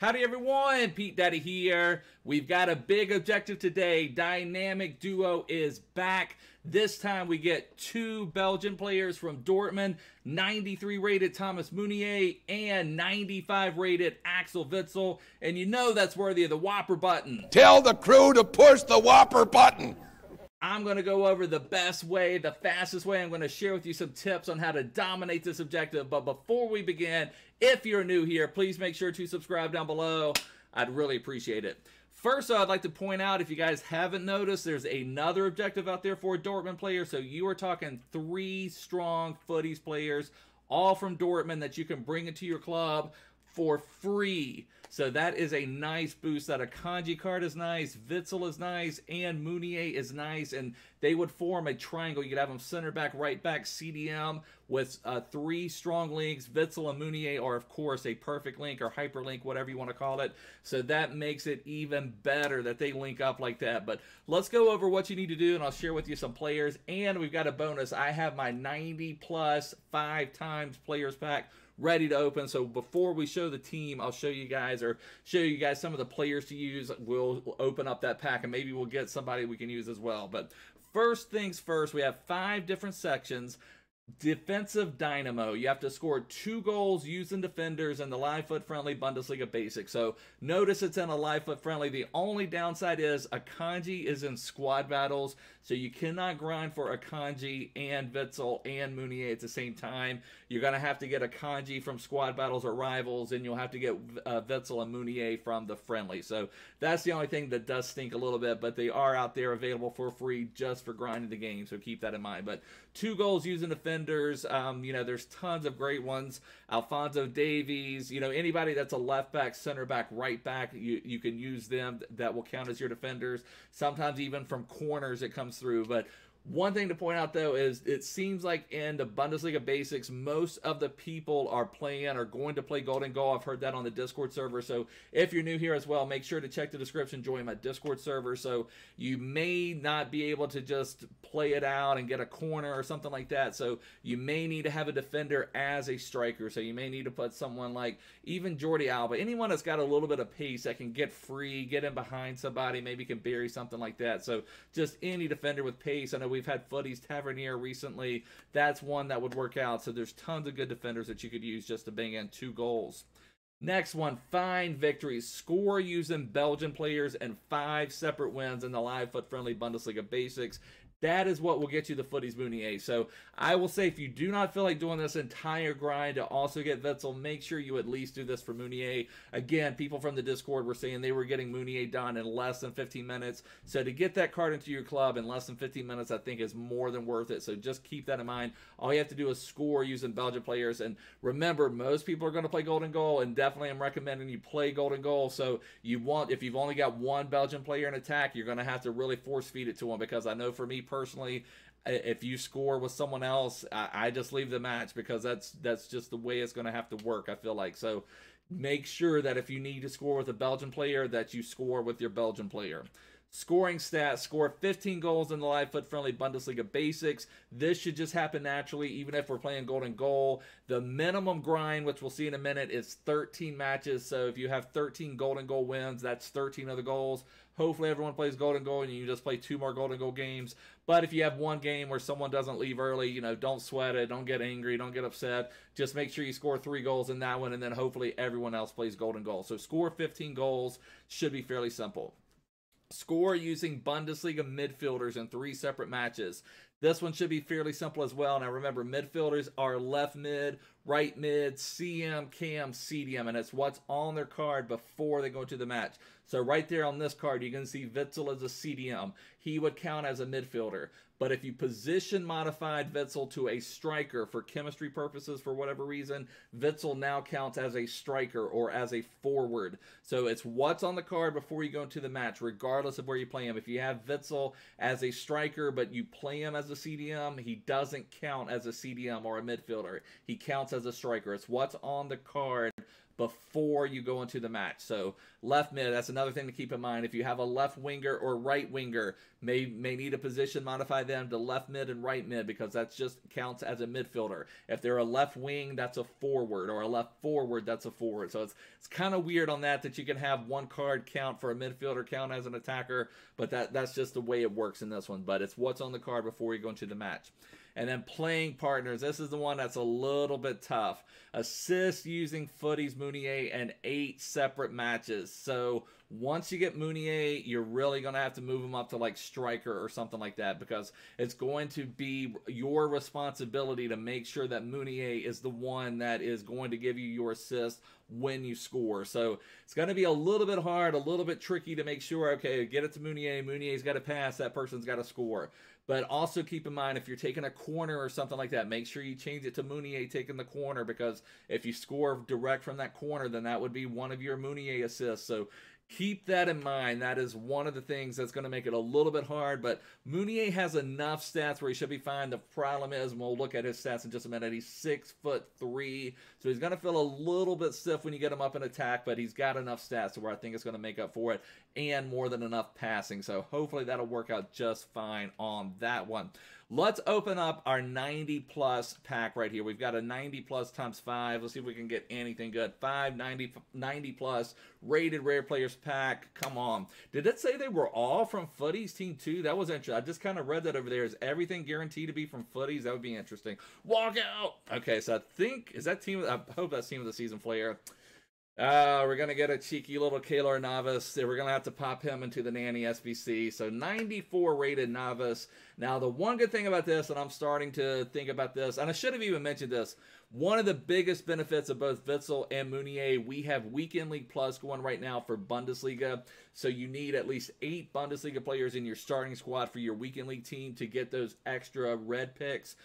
Howdy everyone, Pete Daddy here. We've got a big objective today. Dynamic Duo is back. This time we get two Belgian players from Dortmund, 93 rated Thomas Meunier and 95 rated Axel Witsel. And you know that's worthy of the Whopper button. Tell the crew to push the Whopper button. I'm going to go over the best way, the fastest way. I'm going to share with you some tips on how to dominate this objective. But before we begin, if you're new here, please make sure to subscribe down below. I'd really appreciate it. First, I'd like to point out, if you guys haven't noticed, there's another objective out there for a Dortmund player. So you are talking three strong FUTTIES players, all from Dortmund that you can bring into your club for free. So that is a nice boost. That Akanji card is nice, Witsel is nice, and Meunier is nice. And they would form a triangle. You could have them center back, right back, CDM with uh, three strong links. Witsel and Meunier are, of course, a perfect link or hyperlink, whatever you want to call it. So that makes it even better that they link up like that. But let's go over what you need to do, and I'll share with you some players. And we've got a bonus. I have my 90 plus five times players pack ready to open. So before we show the team, I'll show you guys or show you guys some of the players to use. We'll open up that pack and maybe we'll get somebody we can use as well. But first things first, we have five different sections defensive dynamo. You have to score two goals using defenders in the live FUT friendly Bundesliga basic. So notice it's in a live FUT friendly. The only downside is Akanji is in squad battles, so you cannot grind for Akanji and Witsel and Meunier at the same time. You're going to have to get Akanji from squad battles or rivals, and you'll have to get uh, Witsel and Meunier from the friendly. So that's the only thing that does stink a little bit, but they are out there available for free just for grinding the game, so keep that in mind. But two goals using defenders defenders. Um, you know, there's tons of great ones. Alphonso Davies, you know, anybody that's a left back, center back, right back, you, you can use them. That will count as your defenders. Sometimes even from corners it comes through. But one thing to point out though is it seems like in the Bundesliga basics, most of the people are playing or going to play Golden Goal. I've heard that on the Discord server. So if you're new here as well, make sure to check the description, join my Discord server. So you may not be able to just play it out and get a corner or something like that. So you may need to have a defender as a striker. So you may need to put someone like even Jordi Alba, anyone that's got a little bit of pace that can get free, get in behind somebody, maybe can bury something like that. So just any defender with pace. I know we've had FUTTIES Tavernier recently. That's one that would work out. So there's tons of good defenders that you could use just to bang in two goals. Next one, fine victories. Score using Belgian players and five separate wins in the live FUT friendly Bundesliga basics. That is what will get you the FUTTIES Meunier. So I will say if you do not feel like doing this entire grind to also get Witsel, make sure you at least do this for Meunier. Again, people from the Discord were saying they were getting Meunier done in less than 15 minutes. So to get that card into your club in less than 15 minutes, I think is more than worth it. So just keep that in mind. All you have to do is score using Belgian players. And remember, most people are going to play Golden Goal, and definitely I'm recommending you play Golden Goal. So you want, if you've only got one Belgian player in attack, you're going to have to really force feed it to them because I know for me personally, if you score with someone else, I, I just leave the match because that's that's just the way it's going to have to work. I feel like so. Make sure that if you need to score with a Belgian player, that you score with your Belgian player. Scoring stats, score 15 goals in the live FUT friendly Bundesliga basics. This should just happen naturally, even if we're playing golden goal. The minimum grind, which we'll see in a minute, is 13 matches. So if you have 13 golden goal wins, that's 13 of the goals. Hopefully everyone plays golden goal and you just play two more golden goal games. But if you have one game where someone doesn't leave early, you know, don't sweat it, don't get angry, don't get upset. Just make sure you score three goals in that one, and then hopefully everyone else plays golden goal. So score 15 goals should be fairly simple score using Bundesliga midfielders in three separate matches. This one should be fairly simple as well. Now remember, midfielders are left mid, right mid, CM, CAM, CDM, and it's what's on their card before they go to the match. So right there on this card, you can see Witsel as a CDM. He would count as a midfielder. But if you position modified Witsel to a striker for chemistry purposes, for whatever reason, Witsel now counts as a striker or as a forward. So it's what's on the card before you go into the match, regardless of where you play him. If you have Witsel as a striker, but you play him as a CDM, he doesn't count as a CDM or a midfielder. He counts as a striker. It's what's on the card before you go into the match. So left mid, that's another thing to keep in mind. If you have a left winger or right winger, may may need a position modify them to left mid and right mid because that just counts as a midfielder. If they're a left wing, that's a forward, or a left forward, that's a forward. So it's it's kind of weird on that that you can have one card count for a midfielder count as an attacker, but that that's just the way it works in this one. But it's what's on the card before you go into the match. And then playing partners. This is the one that's a little bit tough. Assist using FUTTIES Meunier and eight separate matches. So once you get Meunier, you're really going to have to move him up to like striker or something like that because it's going to be your responsibility to make sure that Meunier is the one that is going to give you your assist when you score. So it's going to be a little bit hard, a little bit tricky to make sure, okay, get it to Meunier. Meunier's got to pass, that person's got to score. But also keep in mind if you're taking a corner or something like that, make sure you change it to Meunier taking the corner because if you score direct from that corner, then that would be one of your Meunier assists. So keep that in mind. That is one of the things that's going to make it a little bit hard. But Meunier has enough stats where he should be fine. The problem is, and we'll look at his stats in just a minute. He's six foot three, so he's going to feel a little bit stiff when you get him up in attack. But he's got enough stats to where I think it's going to make up for it, and more than enough passing. So hopefully that'll work out just fine on that one. Let's open up our 90 plus pack right here. We've got a 90 plus times five. Let's see if we can get anything good. Five 90, 90 plus rated rare players pack. Come on. Did it say they were all from FUTTIES Team 2? That was interesting. I just kind of read that over there. Is everything guaranteed to be from FUTTIES? That would be interesting. Walk out. Okay, so I think, is that team, I hope that's team of the season player. Uh, we're going to get a cheeky little Keylor Navas. We're going to have to pop him into the Nanny SBC. So 94 rated Novice. Now, the one good thing about this, and I'm starting to think about this, and I should have even mentioned this, one of the biggest benefits of both Witsel and Meunier, we have Weekend League Plus going right now for Bundesliga. So you need at least eight Bundesliga players in your starting squad for your Weekend League team to get those extra red picks.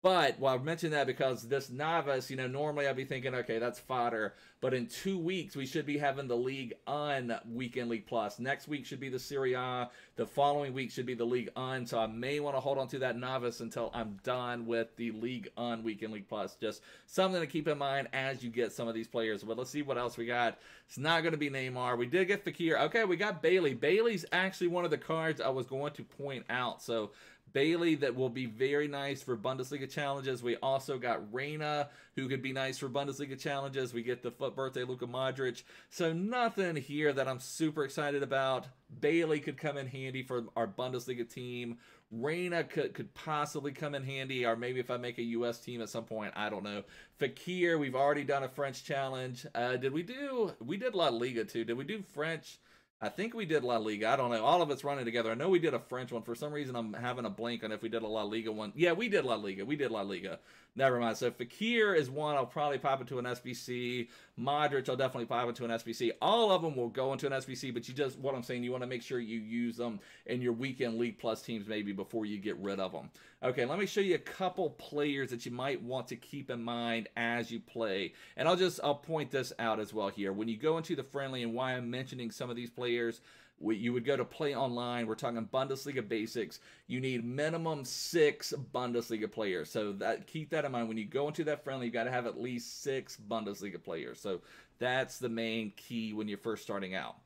But well, I mentioned that because this Navas, you know, normally I'd be thinking, okay, that's fodder. But in two weeks, we should be having the Ligue 1 Weekend League Plus. Next week should be the Serie A. The following week should be the Ligue 1. So I may want to hold on to that Navas until I'm done with the Ligue 1 Weekend League Plus. Just something to keep in mind as you get some of these players. But let's see what else we got. It's not going to be Neymar. We did get Fekir. Okay, we got Bailey. Bailey's actually one of the cards I was going to point out. So Bailey that will be very nice for Bundesliga challenges. We also got Reyna who could be nice for Bundesliga challenges. We get the FUT birthday Luka Modric. So nothing here that I'm super excited about. Bailey could come in handy for our Bundesliga team. Reyna could, could possibly come in handy, or maybe if I make a U.S. team at some point, I don't know. Fekir, we've already done a French challenge. Uh, did we do? We did La Liga too. Did we do French? I think we did La Liga. I don't know. All of it's running together. I know we did a French one. For some reason, I'm having a blank on if we did a La Liga one. Yeah, we did La Liga. We did La Liga. Never mind. So Fekir is one. I'll probably pop into an SBC. Modric, I'll definitely pop into an SBC. All of them will go into an SBC, but you just, what I'm saying, you want to make sure you use them in your weekend League Plus teams maybe before you get rid of them. Okay, let me show you a couple players that you might want to keep in mind as you play. And I'll just, I'll point this out as well here. When you go into the friendly and why I'm mentioning some of these players, you would go to play online. We're talking Bundesliga basics. You need minimum six Bundesliga players. So that keep that in mind. When you go into that friendly, you've got to have at least six Bundesliga players. So that's the main key when you're first starting out.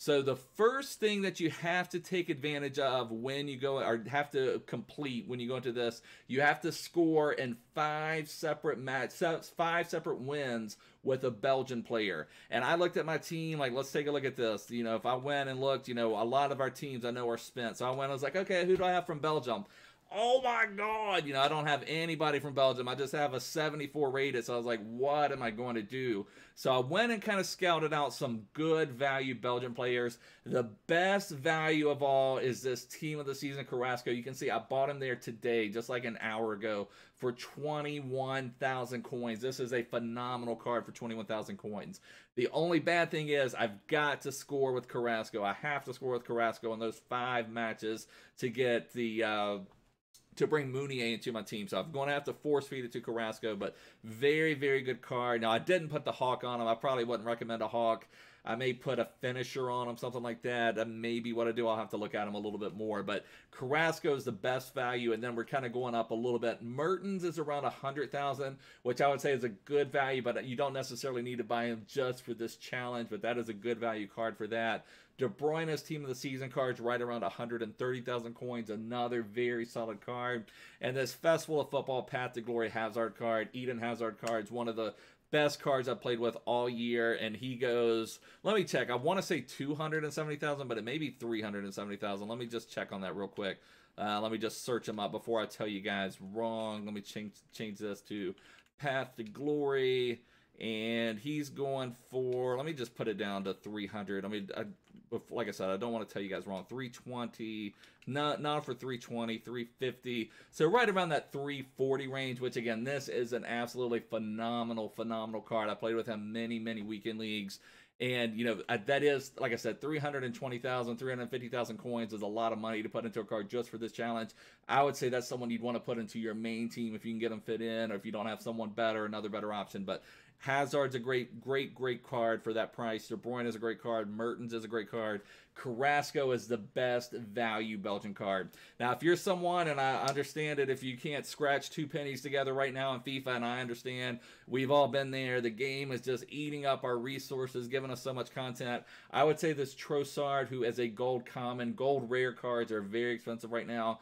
So the first thing that you have to take advantage of when you go or have to complete when you go into this, you have to score in five separate match five separate wins with a Belgian player. And I looked at my team like let's take a look at this. You know, if I went and looked, you know, a lot of our teams I know are spent. So I went I was like, "Okay, who do I have from Belgium?" Oh my god, you know, I don't have anybody from Belgium. I just have a 74 rated. So I was like, what am I going to do? So I went and kind of scouted out some good value Belgian players. The best value of all is this team of the season, Carrasco. You can see I bought him there today, just like an hour ago, for 21,000 coins. This is a phenomenal card for 21,000 coins. The only bad thing is I've got to score with Carrasco. I have to score with Carrasco in those five matches to get the. Uh, to bring Meunier into my team. So I'm going to have to force feed it to Carrasco, but very, very good card. Now, I didn't put the Hawk on him. I probably wouldn't recommend a Hawk. I may put a finisher on him, something like that. That may be what I do. I'll have to look at him a little bit more. But Carrasco is the best value, and then we're kind of going up a little bit. Mertens is around a hundred thousand, which I would say is a good value, but you don't necessarily need to buy him just for this challenge. But that is a good value card for that. De Bruyne's team of the season cards right around 130,000 coins. Another very solid card. And this Festival of Football Path to Glory Hazard card, Eden Hazard cards, one of the best cards I've played with all year, and he goes. Let me check. I want to say two hundred and seventy thousand, but it may be three hundred and seventy thousand. Let me just check on that real quick. Uh, let me just search him up before I tell you guys wrong. Let me change change this to Path to Glory, and he's going for. Let me just put it down to three hundred. I mean, I, like I said, I don't want to tell you guys wrong. 320, not not for 320, 350. So right around that 340 range, which again, this is an absolutely phenomenal, phenomenal card. I played with him many, many weekend leagues. And, you know, that is, like I said, 320,000, 350,000 coins is a lot of money to put into a card just for this challenge. I would say that's someone you'd want to put into your main team if you can get them fit in, or if you don't have someone better, another better option. But Hazard's a great, great, great card for that price. De Bruyne is a great card. Mertens is a great card. Carrasco is the best value Belgian card. Now, if you're someone, and I understand it, if you can't scratch two pennies together right now in FIFA, and I understand we've all been there, the game is just eating up our resources, giving us so much content. I would say this Trossard, who is a gold common, gold rare cards are very expensive right now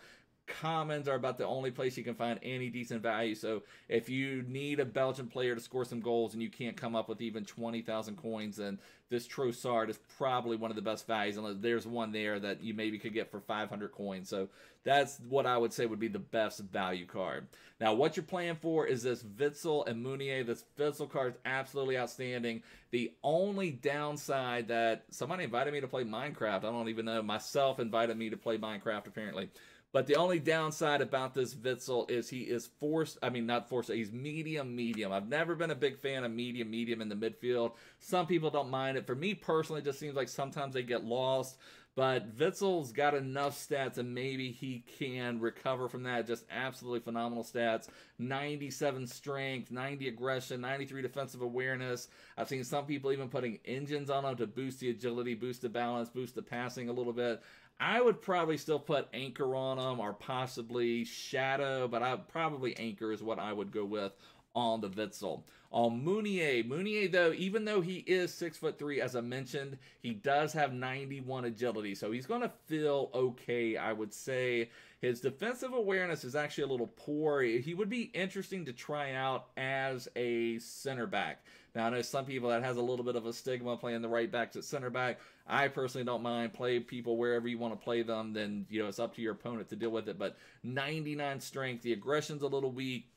commons are about the only place you can find any decent value. So if you need a Belgian player to score some goals and you can't come up with even 20,000 coins, then this Trossard is probably one of the best values. Unless there's one there that you maybe could get for 500 coins. So that's what I would say would be the best value card. Now, what you're playing for is this Witsel and Meunier. This Witsel card is absolutely outstanding. The only downside that somebody invited me to play Minecraft, I don't even know, myself invited me to play Minecraft apparently. But the only downside about this Witsel is he is forced, I mean, not forced, he's medium, medium. I've never been a big fan of medium, medium in the midfield. Some people don't mind it. For me personally, it just seems like sometimes they get lost. But Witsel's got enough stats and maybe he can recover from that. Just absolutely phenomenal stats. 97 strength, 90 aggression, 93 defensive awareness. I've seen some people even putting engines on him to boost the agility, boost the balance, boost the passing a little bit. I would probably still put Anchor on them or possibly Shadow, but I probably Anchor is what I would go with on the Witsel. On um, Meunier, Meunier though, even though he is six foot three, as I mentioned, he does have 91 agility, so he's going to feel okay. I would say his defensive awareness is actually a little poor. He would be interesting to try out as a center back. Now, I know some people that has a little bit of a stigma playing the right backs at center back. I personally don't mind. Play people wherever you want to play them. Then, you know, it's up to your opponent to deal with it. But 99 strength. The aggression's a little weak.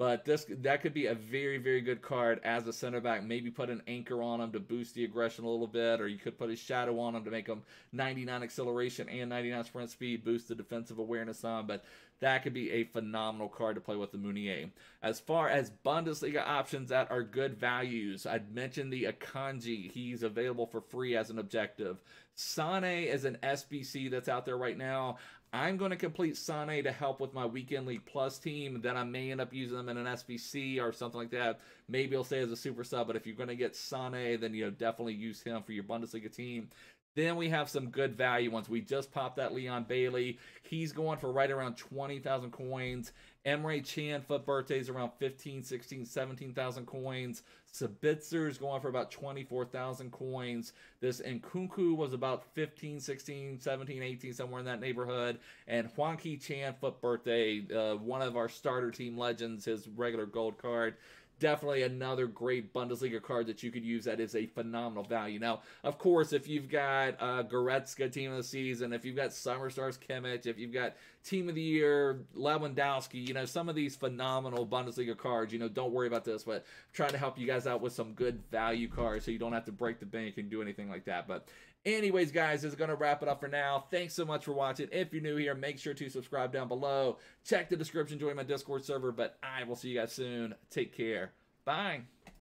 But this that could be a very very good card as a center back. Maybe put an anchor on him to boost the aggression a little bit, or you could put a shadow on him to make him 99 acceleration and 99 sprint speed, boost the defensive awareness on. But that could be a phenomenal card to play with the Meunier. As far as Bundesliga options that are good values, I'd mentioned the Akanji. He's available for free as an objective. Sane is an SBC that's out there right now. I'm going to complete Sane to help with my Weekend League Plus team. Then I may end up using them in an SBC or something like that. Maybe I'll stay as a super sub, but if you're going to get Sane, then you know definitely use him for your Bundesliga team. Then we have some good value ones. We just popped that Leon Bailey. He's going for right around 20,000 coins. Emre Can FUT birthdays around 15, 16, 17,000 coins. Sabitzer is going for about 24,000 coins. This Nkunku was about 15, 16, 17, 18, somewhere in that neighborhood. And Hwang Chan FUT birthday, uh, one of our starter team legends, his regular gold card definitely another great Bundesliga card that you could use that is a phenomenal value. Now, of course, if you've got uh, Goretzka team of the season, if you've got Summer Stars Kimmich, if you've got team of the year Lewandowski, you know, some of these phenomenal Bundesliga cards, you know, don't worry about this, but I'm trying to help you guys out with some good value cards so you don't have to break the bank and do anything like that. But Anyways, guys, this is going to wrap it up for now. Thanks so much for watching. If you're new here, make sure to subscribe down below. Check the description, join my Discord server, but I will see you guys soon. Take care. Bye.